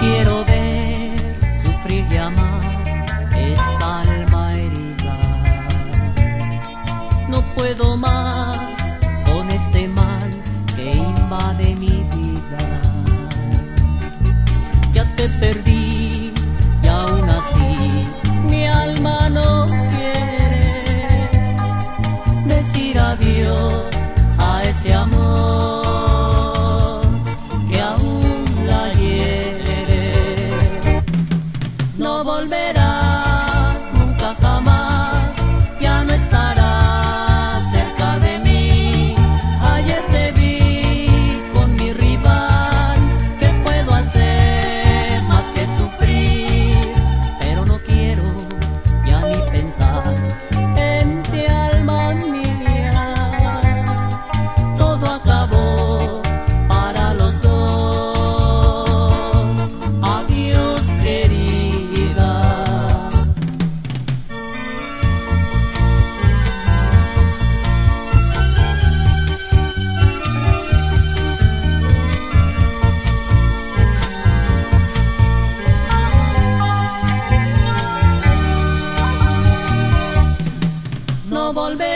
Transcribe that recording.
quiero ver sufrir ya más esta alma herida. No puedo más con este mal que invade mi vida. Ya te perdí y aún así mi alma no quiere decir adiós a ese amor. volver.